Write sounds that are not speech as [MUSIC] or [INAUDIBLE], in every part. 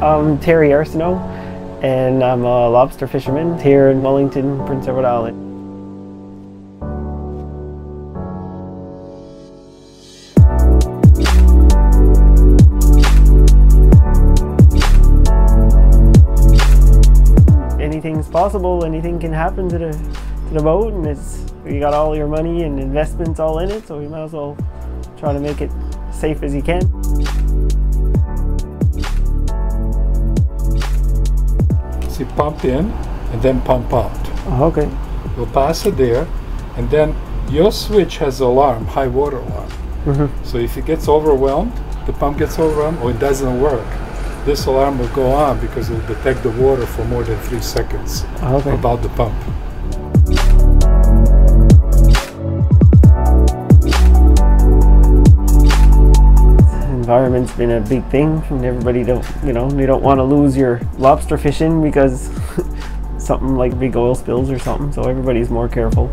I'm Terry Arsenault, and I'm a lobster fisherman here in Wellington, Prince Edward Island. Anything's possible, anything can happen to the, to the boat, and it's you got all your money and investments all in it, so you might as well try to make it safe as you can. See, pump in and then pump out. Okay. We'll pass it there, and then your switch has alarm, high water alarm. Mm-hmm. So if it gets overwhelmed, the pump gets overwhelmed, or it doesn't work, this alarm will go on because it will detect the water for more than three seconds okay. about the pump. Environment's been a big thing and everybody don't you know they don't want to lose your lobster fishing because [LAUGHS] something like big oil spills or something so everybody's more careful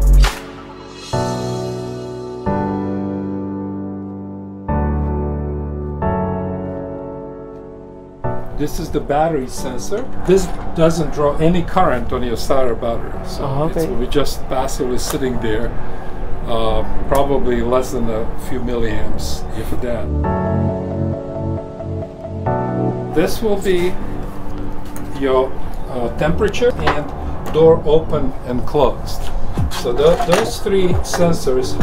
This is the battery sensor. This doesn't draw any current on your starter battery. So Oh, okay. it's, we just passively sitting there, uh, probably less than a few milliamps, if that. This will be your uh, temperature and door open and closed. So tho- those three sensors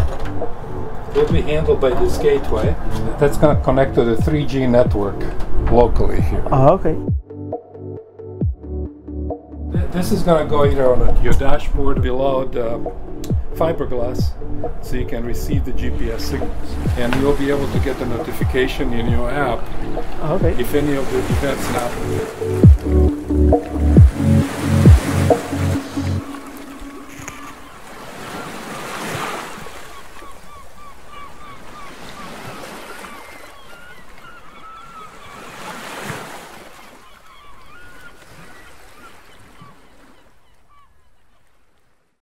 will be handled by this gateway. That's going to connect to the 3G network locally here. oh okay This is going to go either on your dashboard below the fiberglass so you can receive the GPS signals. And you'll be able to get a notification in your app okay. if any of the events happen.